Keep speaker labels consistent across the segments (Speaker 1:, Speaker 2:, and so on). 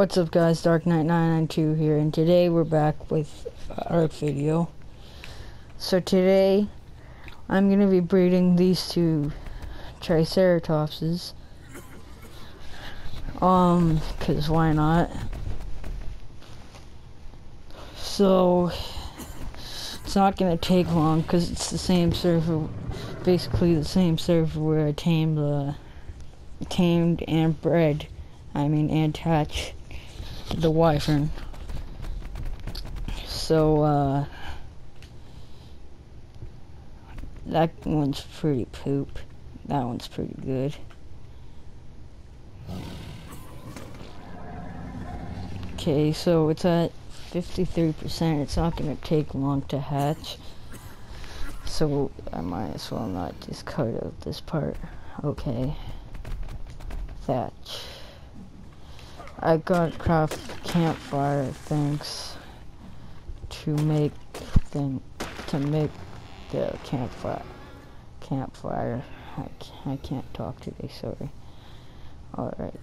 Speaker 1: What's up guys, Dark Knight 992 here, and today we're back with our video. So today, I'm going to be breeding these two Triceratopses. Um, cause why not? So, it's not going to take long, cause it's the same server, basically the same server where I tamed the, tamed and bred, I mean, and hatched the wyvern. So, uh, that one's pretty poop. That one's pretty good. Okay, so it's at 53%. It's not going to take long to hatch. So I might as well not just cut out this part. Okay. Thatch. I got craft campfire things to make thing to make the campfire campfire. I can't, I can't talk today. Sorry. All right.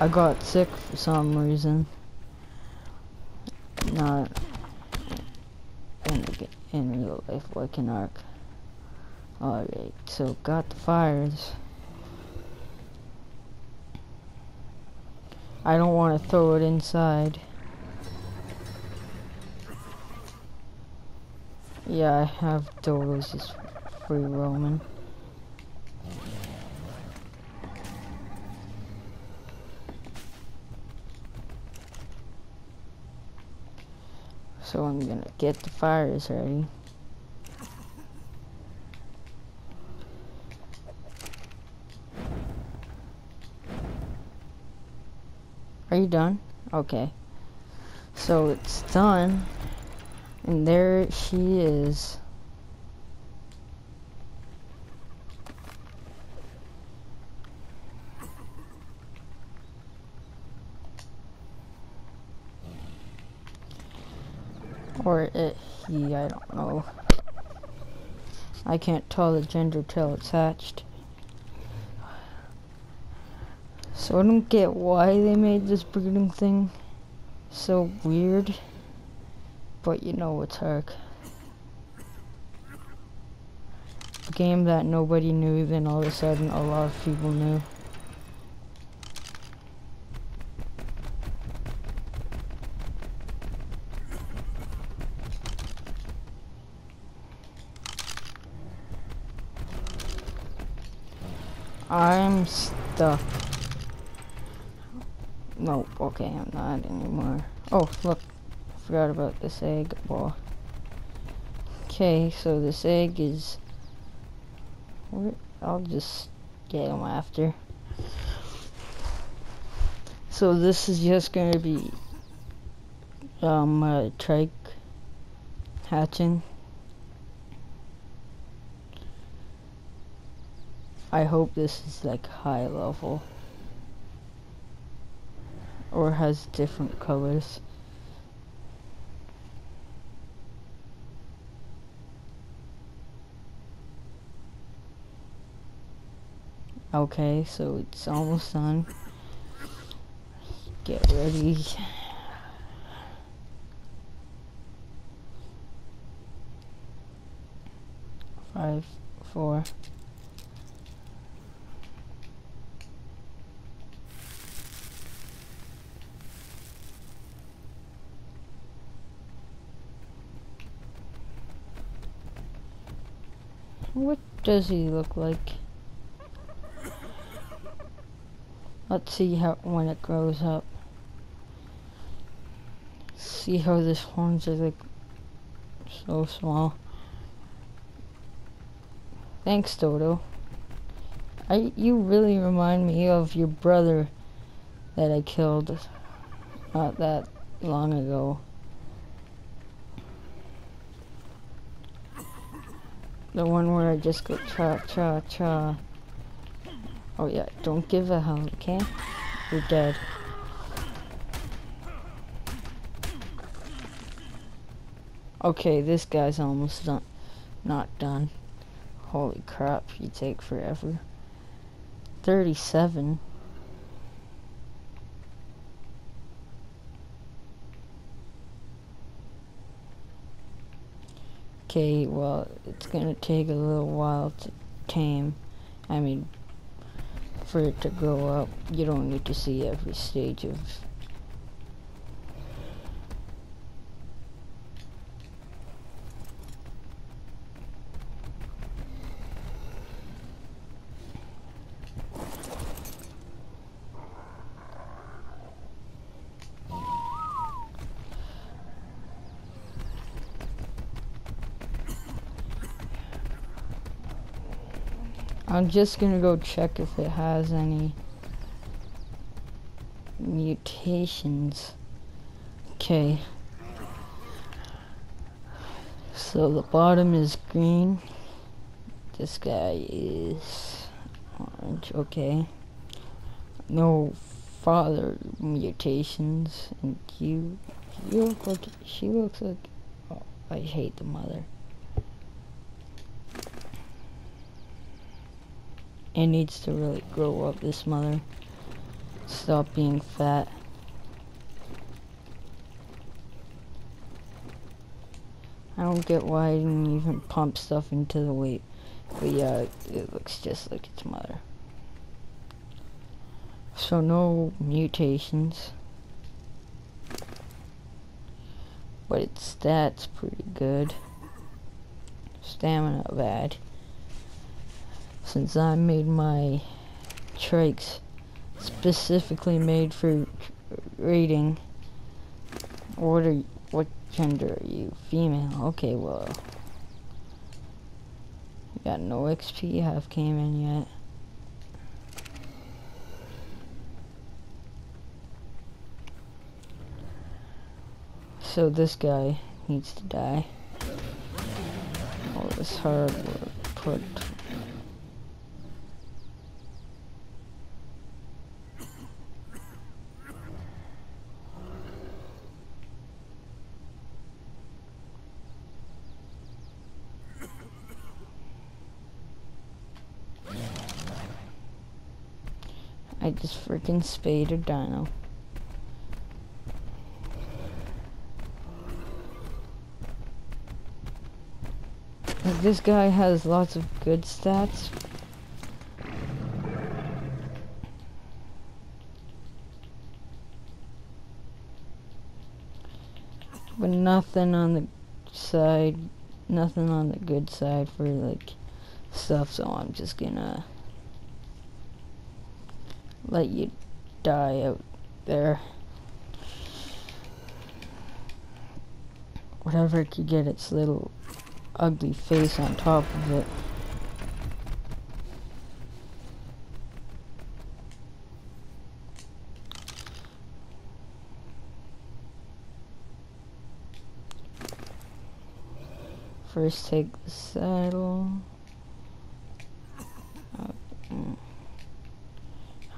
Speaker 1: I got sick for some reason. Not in in real life like an Ark. Alright, so got the fires. I don't want to throw it inside. Yeah, I have those just free roaming. So I'm gonna get the fires ready. You done? Okay. So it's done. And there she is. Or it, he, I don't know. I can't tell the gender till it's hatched. So I don't get why they made this breeding thing so weird. But you know it's Ark. A game that nobody knew, then all of a sudden a lot of people knew. I'm stuck. Nope, okay, I'm not anymore. Oh, look, forgot about this egg ball. Okay, so this egg is... I'll just get him after. So this is just going to be um, a trike hatching. I hope this is like high level or has different colors. Okay, so it's almost done. Get ready. Five, four, What does he look like? Let's see how when it grows up. See how this horns are like so small. Thanks, Dodo. I you really remind me of your brother that I killed not that long ago. The one where I just go cha cha cha. Oh yeah, don't give a hell, okay? You're dead. Okay, this guy's almost done. Not done. Holy crap, you take forever. 37. Okay, well, it's gonna take a little while to tame. I mean, for it to grow up. You don't need to see every stage of I'm just gonna go check if it has any mutations. Okay. So the bottom is green. This guy is orange. Okay. No father mutations. And you, you look like, she looks like, oh, I hate the mother. It needs to really grow up, this mother. Stop being fat. I don't get why I didn't even pump stuff into the weight. But yeah, it looks just like its mother. So no mutations. But its stats pretty good. Stamina bad since I made my trikes specifically made for raiding. What are what gender are you? Female. Okay, well. Got no XP have came in yet. So this guy needs to die. All this hard work put I just freaking spayed a dino. Like this guy has lots of good stats. But nothing on the side, nothing on the good side for like stuff, so I'm just gonna let you die out there. Whatever could get its little ugly face on top of it. First take the saddle. Uh, mm.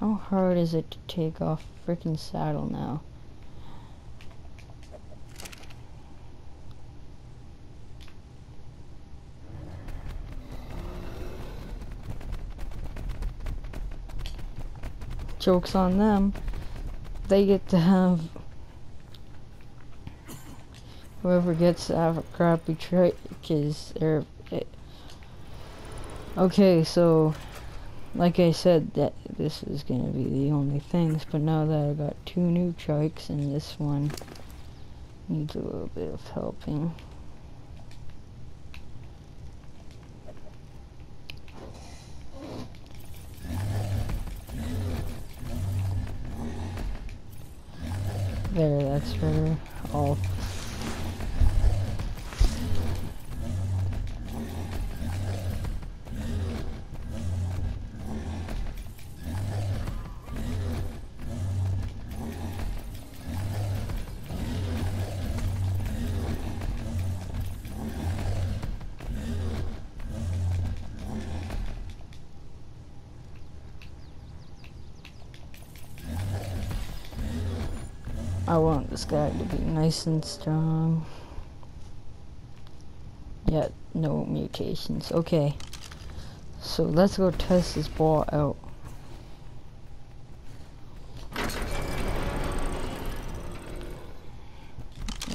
Speaker 1: How hard is it to take off freaking saddle now? Joke's on them. They get to have whoever gets to have a crappy trick is they're eh. okay so like I said, that this is going to be the only things, but now that I got two new trikes and this one needs a little bit of helping. I want this guy to be nice and strong. Yet, no mutations. Okay. So let's go test this ball out.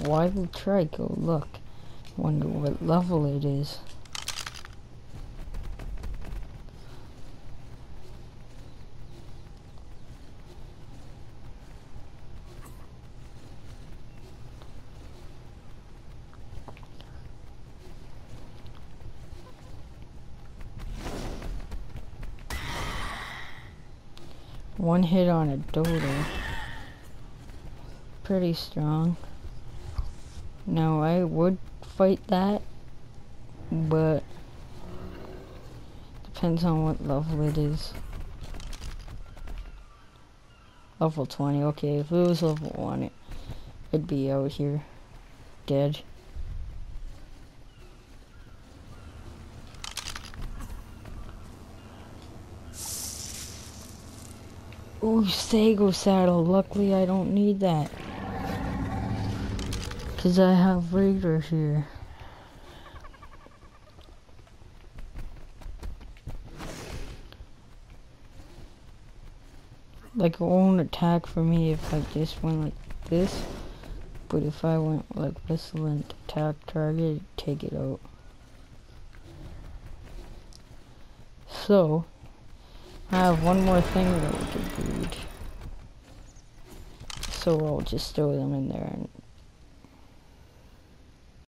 Speaker 1: Why the trike? Oh, look. Wonder what level it is. One hit on a dodo. Pretty strong. Now I would fight that, but depends on what level it is. Level 20, okay, if it was level 1, it, it'd be out here, dead. Ooh, Sarco saddle. Luckily, I don't need that. Because I have Raider here. Like, it won't attack for me if I just went like this. But if I went like whistle and attack target, take it out. So, I have one more thing that we could breed. So I'll just throw them in there and